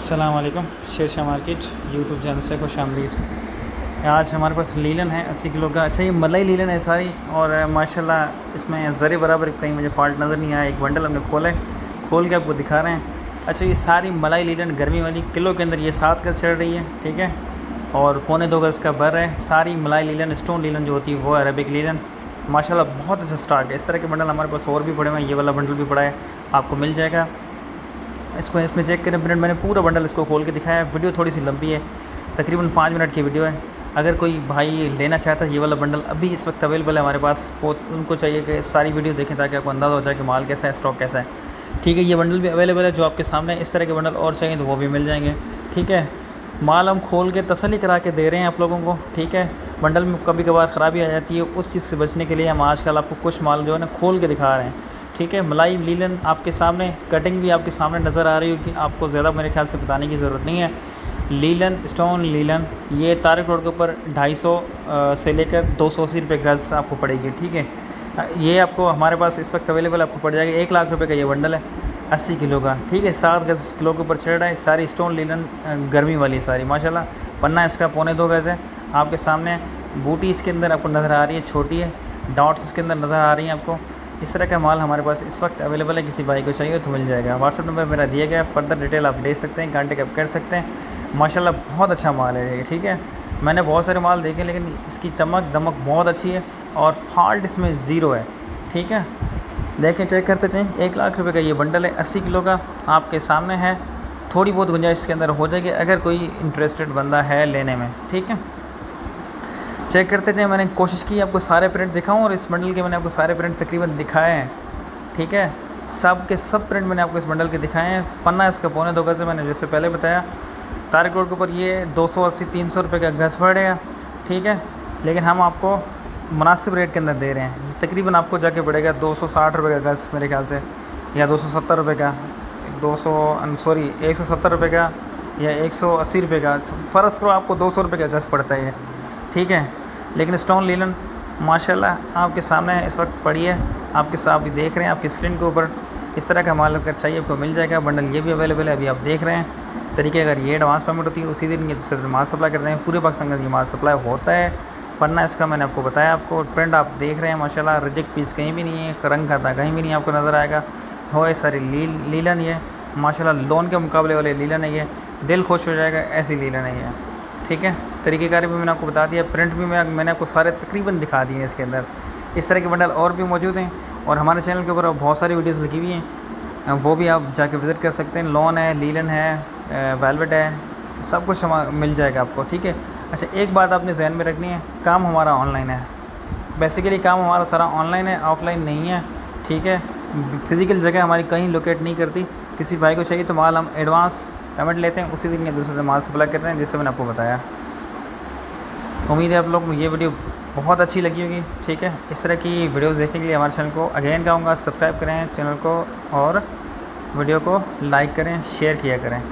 असलकम Sher Shah market, YouTube channel से खुश आमदीद। आज हमारे पास लीलन है, अस्सी किलो का। अच्छा ये मलाई लीलन है सारी, और माशाल्लाह इसमें ज़रे बराबर कहीं मुझे फॉल्ट नज़र नहीं आया, एक बंडल हमने खोला है, खोल के आपको दिखा रहे हैं। अच्छा ये सारी मलाई लीलन गर्मी वाली किलो के अंदर ये सात गज चढ़ रही है, ठीक है? और पौने दो गज़ का बर है। सारी मलाई लीलन स्टोन लीलन जो होती है, वो अरबिक लीलन। माशाल्लाह बहुत अच्छा स्टार्ट है। इस तरह के बंडल हमारे पास और भी पड़े हुए हैं, ये वाला बंडल भी पड़ा है, आपको मिल जाएगा। इसको इसमें चेक करें। प्रिंट मैंने पूरा बंडल इसको खोल के दिखाया है। वीडियो थोड़ी सी लंबी है। तकरीबन पाँच मिनट की वीडियो है। अगर कोई भाई लेना चाहता है ये वाला बंडल अभी इस वक्त अवेलेबल है हमारे पास। वो उनको चाहिए कि सारी वीडियो देखें ताकि आपको अंदाज़ा हो जाए कि माल कैसा है स्टॉक कैसा है। ठीक है, ये बंडल भी अवेलेबल है जो आपके सामने इस तरह के बंडल और चाहिए तो वो भी मिल जाएँगे। ठीक है, माल हम खोल के तसली करा के दे रहे हैं आप लोगों को। ठीक है बंडल में कभी कभार ख़राबी आ जाती है। उस चीज़ से बचने के लिए हम आजकल आपको कुछ माल जो है ना खोल के दिखा रहे हैं। ठीक है, मलाई, लीलन आपके सामने कटिंग भी आपके सामने नज़र आ रही होगी। आपको ज़्यादा मेरे ख्याल से बताने की ज़रूरत नहीं है। लीलन स्टोन लीलन, ये तारक रोड के ऊपर ढाई सौ से लेकर दो सौ अस्सी रुपये गज़ आपको पड़ेगी, ठीक है? ये आपको हमारे पास इस वक्त अवेलेबल आपको पड़ जाएगा। एक लाख रुपये का ये बंडल है, अस्सी किलो का, ठीक है? सात गज़ किलो के ऊपर चढ़ रहा है, सारी स्टोन लीलन गर्मी वाली सारी, माशाल्लाह। पन्ना इसका पौने दो गज़ है। आपके सामने बूटी इसके अंदर आपको नज़र आ रही है, छोटी है। डॉट्स इसके अंदर नज़र आ रही हैं आपको। इस तरह का माल हमारे पास इस वक्त अवेलेबल है, किसी भाई को चाहिए तो मिल जाएगा। व्हाट्सअप नंबर मेरा दिया गया फर्दर डिटेल आप ले सकते हैं कॉन्टेक्ट कर सकते हैं। माशाल्लाह, बहुत अच्छा माल है ये, ठीक है? मैंने बहुत सारे माल देखे, लेकिन इसकी चमक, दमक बहुत अच्छी है और फॉल्ट इसमें ज़ीरो है, ठीक है? देखें चेक करते थे, एक लाख रुपये का ये बंडल है, अस्सी किलो का आपके सामने है। थोड़ी बहुत गुंजाइश इसके अंदर हो जाएगी, अगर कोई इंटरेस्टेड बंदा है लेने में, ठीक है? चेक करते थे, मैंने कोशिश की, आपको सारे प्रिंट दिखाऊँ और इस बंडल के मैंने आपको सारे प्रिंट तकरीबन दिखाए हैं, ठीक है? सब के सब प्रिंट मैंने आपको इस बंडल के दिखाए हैं। पन्ना इसका पौने दो गज़ मैंने जैसे पहले बताया। तारक रोड के ऊपर ये दो सौ अस्सी, तीन सौ रुपये का गज़ पड़ेगा ठीक है? लेकिन हम आपको मुनासिब रेट के अंदर दे रहे हैं। तकरीबन आपको जाके पड़ेगा दो सौ साठ रुपये का गज़ मेरे ख्याल से, या दो सौ सत्तर रुपये का, दो सौ सॉरी एक सौ सत्तर रुपये का या एक सौ अस्सी रुपये का। फ़र्ज़ करो आपको दो सौ रुपये का गज़ पड़ता है ठीक है? लेकिन स्टोन लीलन, माशाल्लाह, आपके सामने इस वक्त पड़ी है। आपके साथ भी देख रहे हैं, आपकी स्क्रीन के ऊपर। इस तरह का माल अगर चाहिए, आपको मिल जाएगा। बंडल ये भी अवेलेबल है, अभी आप देख रहे हैं। तरीके अगर ये एडवांस पेमेंट होती है, उसी दिन ये दूसरे माल सप्लाई करते हैं। पूरे पाकिस्तान का ये माल सप्लाई होता है। पन्ना इसका मैंने आपको बताया आपको प्रिंट आप देख रहे हैं, माशाल्लाह रिजेक्ट पीस कहीं भी नहीं है, रंग खाता कहीं भी नहीं आपको नज़र आएगा। हो ये सारी लील, लीलन ये, माशाल्लाह लोन के मुकाबले वाले लीलन है ये। दिल खुश हो जाएगा, ऐसी लीलन है ये। ठीक है? तरीक़ेकार भी मैंने आपको बता दिया प्रिंट भी मैं, मैंने आपको सारे तकरीबन दिखा दिए हैं इसके अंदर। इस तरह के बंडल और भी मौजूद हैं और हमारे चैनल के ऊपर बहुत सारी वीडियोस लगी हुई हैं। वो भी आप जाके विज़िट कर सकते हैं। लॉन है लीलन है वेलवेट है, सब कुछ मिल जाएगा आपको, ठीक है? अच्छा एक बात आपने जहन में रखनी है, काम हमारा ऑनलाइन है। बेसिकली काम हमारा सारा ऑनलाइन है ऑफलाइन नहीं है, ठीक है? फ़िज़िकल जगह हमारी कहीं लोकेट नहीं करती। किसी भाई को चाहिए तो माल हम एडवांस पेमेंट लेते हैं, उसी दिन या दूसरे माल सप्लाई करते हैं जैसे मैंने आपको बताया। उम्मीद है आप लोग ये वीडियो बहुत अच्छी लगी होगी, ठीक है? इस तरह की वीडियोस देखने के लिए हमारे चैनल को अगेन कहूँगा, सब्सक्राइब करें चैनल को और वीडियो को लाइक करें, शेयर किया करें।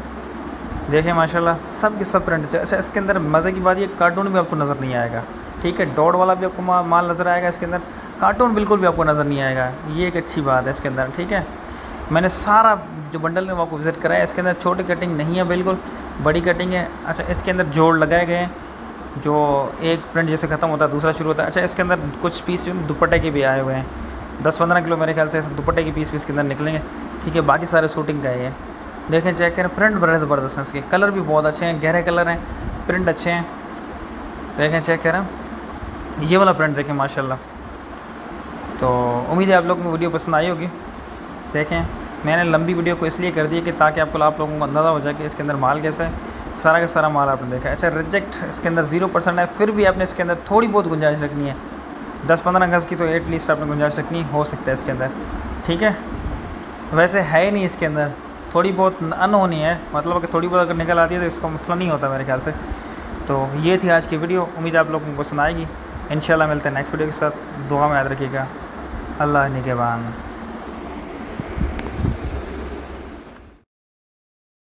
देखिए, माशाल्लाह, सब के सब प्रिंट अच्छा इसके अंदर मज़े की बात ये, कार्टून भी आपको नज़र नहीं आएगा, ठीक है? डॉट वाला भी आपको माल नज़र आएगा इसके अंदर, कार्टून बिल्कुल भी आपको नज़र नहीं आएगा, ये एक अच्छी बात है इसके अंदर, ठीक है? मैंने सारा जो बंडल में आपको विज़िट कराया इसके अंदर छोटी कटिंग नहीं है, बिल्कुल बड़ी कटिंग है। अच्छा इसके अंदर जोड़ लगाए गए हैं, जो एक प्रिंट जैसे ख़त्म होता है, दूसरा शुरू होता है। अच्छा इसके अंदर कुछ पीस दुपट्टे के भी आए हुए हैं। दस पंद्रह किलो मेरे ख्याल से दुपट्टे के पीस भी इसके अंदर निकलेंगे। ठीक है, बाकी सारे शूटिंग का है। देखें, चेक करें, प्रिंट बड़े ज़बरदस्त हैं इसके। कलर भी बहुत अच्छे हैं, गहरे कलर हैं, प्रिंट अच्छे हैं। देखें, चेक करें। ये वाला प्रिंट देखें, माशाल्लाह। तो उम्मीद है आप लोग को वीडियो पसंद आई होगी। देखें। मैंने लंबी वीडियो को इसलिए कर दी कि ताकि आपको आप लोगों को अंदाज़ा हो जाए कि इसके अंदर माल कैसा है। सारा का सारा माल आपने देखा अच्छा रिजेक्ट इसके अंदर ज़ीरो परसेंट है। फिर भी आपने इसके अंदर थोड़ी बहुत गुंजाइश रखनी है। दस पंद्रह गज़ की तो एटलीस्ट आपने गुंजाइश रखनी हो सकता है इसके अंदर। ठीक है? वैसे है ही नहीं इसके अंदर। थोड़ी बहुत अन होनी है। मतलब कि थोड़ी बहुत अगर निकल आती है तो इसका मसला नहीं होता मेरे ख्याल से। तो ये थी आज की वीडियो। उम्मीद आप लोगों को पसंद आएगी। इन मिलते हैं नेक्स्ट वीडियो के साथ। दुआ में याद रखिएगा। अल्लाह निगेबान।